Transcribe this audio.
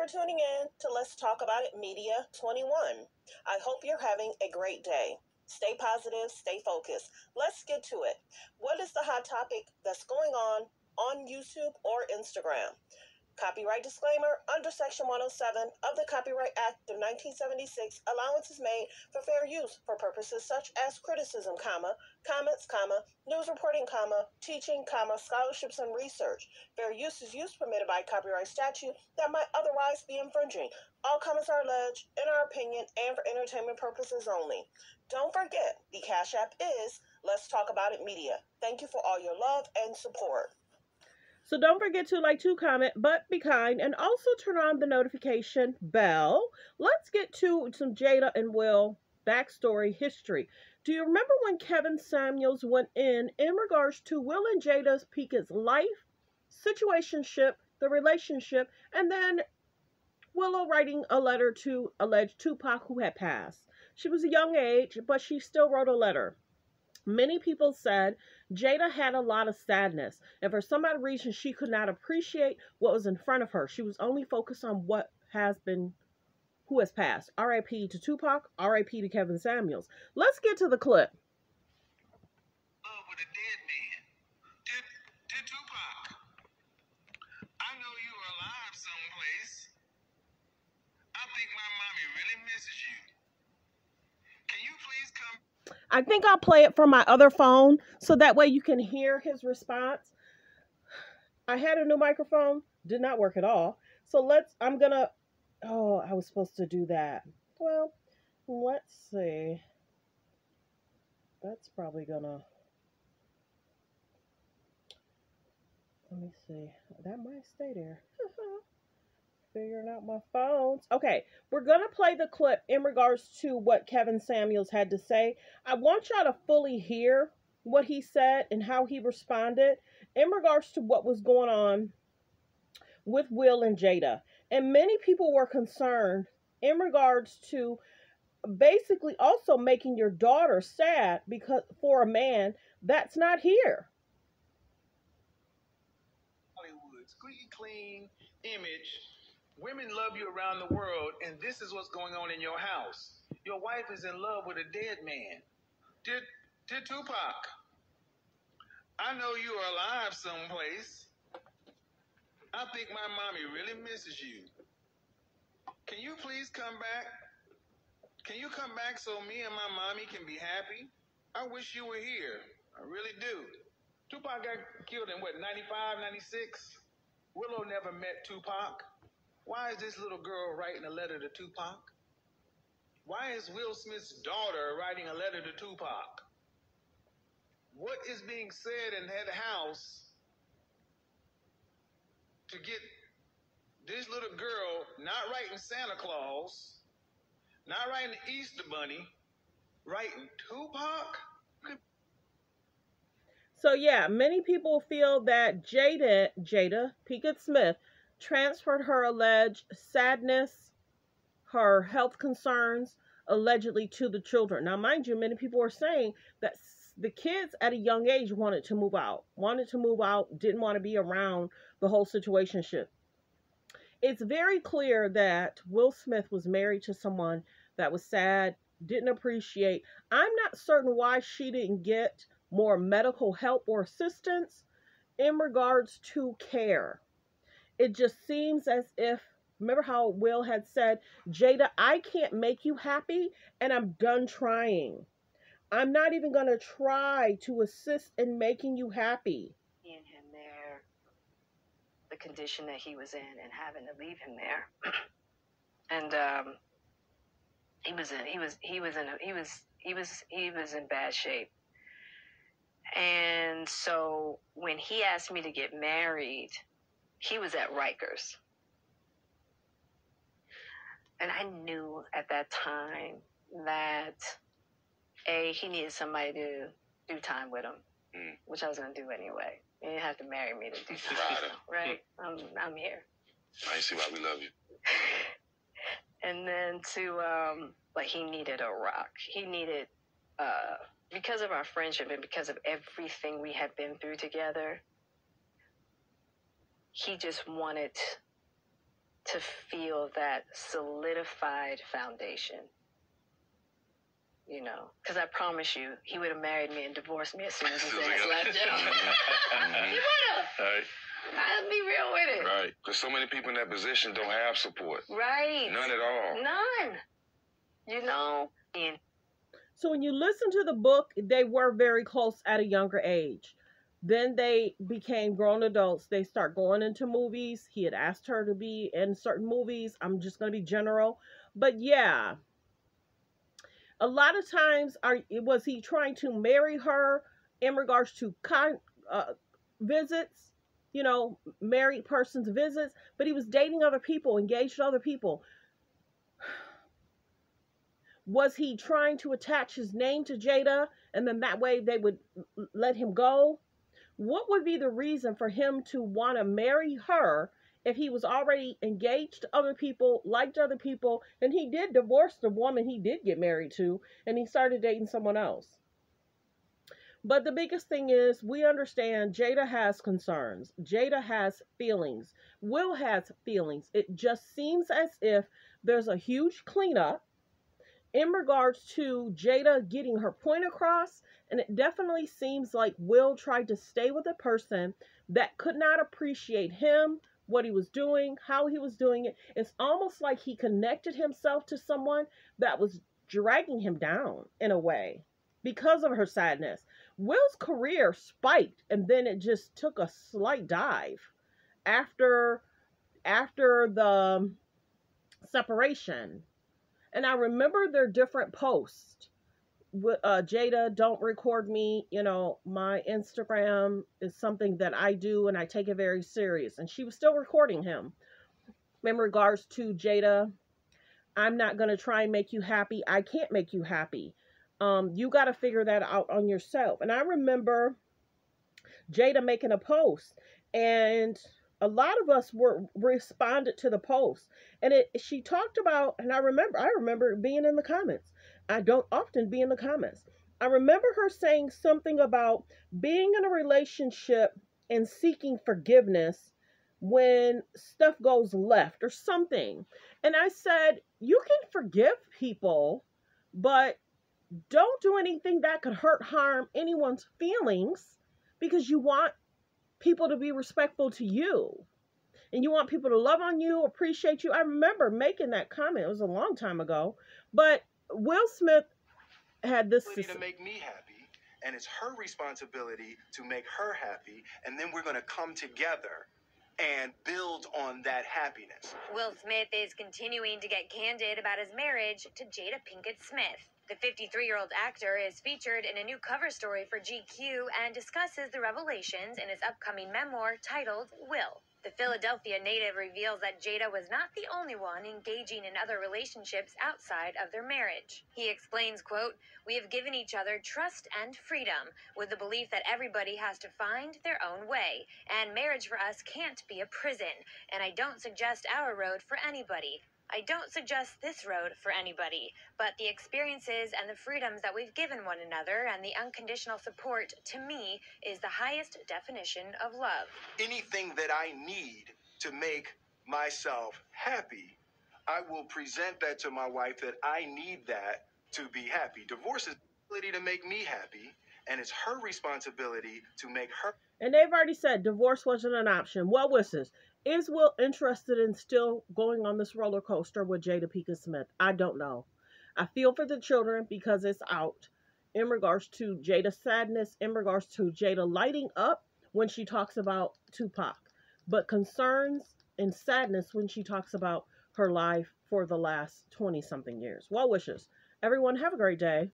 for tuning in to Let's Talk About It Media 21. I hope you're having a great day. Stay positive, stay focused. Let's get to it. What is the hot topic that's going on on YouTube or Instagram? Copyright disclaimer under Section 107 of the Copyright Act of 1976, allowance is made for fair use for purposes such as criticism, comma, comments, comma, news reporting, comma, teaching, comma, scholarships and research. Fair use is use permitted by copyright statute that might otherwise be infringing. All comments are alleged, in our opinion, and for entertainment purposes only. Don't forget, the Cash App is Let's Talk About It Media. Thank you for all your love and support. So don't forget to like to comment, but be kind, and also turn on the notification bell. Let's get to some Jada and Will backstory history. Do you remember when Kevin Samuels went in in regards to Will and Jada's Pinkett's life, situationship, the relationship, and then Willow writing a letter to alleged Tupac who had passed. She was a young age, but she still wrote a letter. Many people said Jada had a lot of sadness, and for some odd reason, she could not appreciate what was in front of her. She was only focused on what has been, who has passed. R.I.P. to Tupac, R.I.P. to Kevin Samuels. Let's get to the clip. Love with a I think I'll play it from my other phone so that way you can hear his response. I had a new microphone, did not work at all. So let's, I'm gonna, oh, I was supposed to do that. Well, let's see. That's probably gonna, let me see. That might stay there. Figuring out my phones. Okay, we're going to play the clip in regards to what Kevin Samuels had to say. I want y'all to fully hear what he said and how he responded in regards to what was going on with Will and Jada. And many people were concerned in regards to basically also making your daughter sad because for a man that's not here. Hollywood? Squeaky clean image. Women love you around the world, and this is what's going on in your house. Your wife is in love with a dead man. Did did Tupac? I know you are alive someplace. I think my mommy really misses you. Can you please come back? Can you come back so me and my mommy can be happy? I wish you were here. I really do. Tupac got killed in what, 95, 96? Willow never met Tupac. Why is this little girl writing a letter to Tupac? Why is Will Smith's daughter writing a letter to Tupac? What is being said in that house to get this little girl not writing Santa Claus, not writing the Easter Bunny, writing Tupac? So yeah, many people feel that Jada Jada Pinkett Smith transferred her alleged sadness, her health concerns, allegedly to the children. Now, mind you, many people are saying that the kids at a young age wanted to move out, wanted to move out, didn't want to be around the whole situation. It's very clear that Will Smith was married to someone that was sad, didn't appreciate. I'm not certain why she didn't get more medical help or assistance in regards to care it just seems as if remember how Will had said, Jada, I can't make you happy and I'm done trying. I'm not even going to try to assist in making you happy. In him there, the condition that he was in and having to leave him there. and um, he was in he was he was in a, he was he was he was in bad shape. And so when he asked me to get married, he was at Rikers. And I knew at that time that A, he needed somebody to do time with him, mm. which I was going to do anyway. You didn't have to marry me to do time, right? I'm, I'm here. I see why we love you. and then to, um, but he needed a rock. He needed, uh, because of our friendship and because of everything we had been through together, he just wanted to feel that solidified foundation. You know, because I promise you, he would have married me and divorced me as soon as his ass left jail. Mm-hmm. he would have. Right, I'll be real with it. right. Because so many people in that position don't have support. Right. None at all. None. You know? And So when you listen to the book, they were very close at a younger age. Then they became grown adults. They start going into movies. He had asked her to be in certain movies. I'm just going to be general. But yeah, a lot of times are was he trying to marry her in regards to con, uh, visits, you know, married person's visits, but he was dating other people, engaged to other people. Was he trying to attach his name to Jada and then that way they would let him go? What would be the reason for him to want to marry her if he was already engaged to other people, liked other people, and he did divorce the woman he did get married to and he started dating someone else? But the biggest thing is we understand Jada has concerns. Jada has feelings. Will has feelings. It just seems as if there's a huge cleanup in regards to Jada getting her point across, and it definitely seems like Will tried to stay with a person that could not appreciate him, what he was doing, how he was doing it. It's almost like he connected himself to someone that was dragging him down in a way because of her sadness. Will's career spiked and then it just took a slight dive after after the um, separation and I remember their different posts. Uh, Jada, don't record me. You know, my Instagram is something that I do and I take it very serious. And she was still recording him in regards to Jada. I'm not going to try and make you happy. I can't make you happy. Um, you got to figure that out on yourself. And I remember Jada making a post and a lot of us were responded to the post and it she talked about and i remember i remember being in the comments i don't often be in the comments i remember her saying something about being in a relationship and seeking forgiveness when stuff goes left or something and i said you can forgive people but don't do anything that could hurt harm anyone's feelings because you want people to be respectful to you and you want people to love on you, appreciate you. I remember making that comment. It was a long time ago. But Will Smith had this to make me happy and it's her responsibility to make her happy and then we're going to come together and build on that happiness. Will Smith is continuing to get candid about his marriage to Jada Pinkett Smith. The 53 year old actor is featured in a new cover story for GQ and discusses the revelations in his upcoming memoir titled Will. The Philadelphia native reveals that Jada was not the only one engaging in other relationships outside of their marriage. He explains, quote, "We have given each other trust and freedom with the belief that everybody has to find their own way, and marriage for us can't be a prison, and I don't suggest our road for anybody. I don't suggest this road for anybody, but the experiences and the freedoms that we've given one another and the unconditional support to me is the highest definition of love. Anything that I need to make myself happy, I will present that to my wife that I need that to be happy. Divorce is ability to make me happy, and it's her responsibility to make her. And they've already said divorce wasn't an option. What was wishes. Is Will interested in still going on this roller coaster with Jada Pinkett Smith? I don't know. I feel for the children because it's out in regards to Jada's sadness, in regards to Jada lighting up when she talks about Tupac, but concerns and sadness when she talks about her life for the last 20 something years. Well wishes. Everyone, have a great day.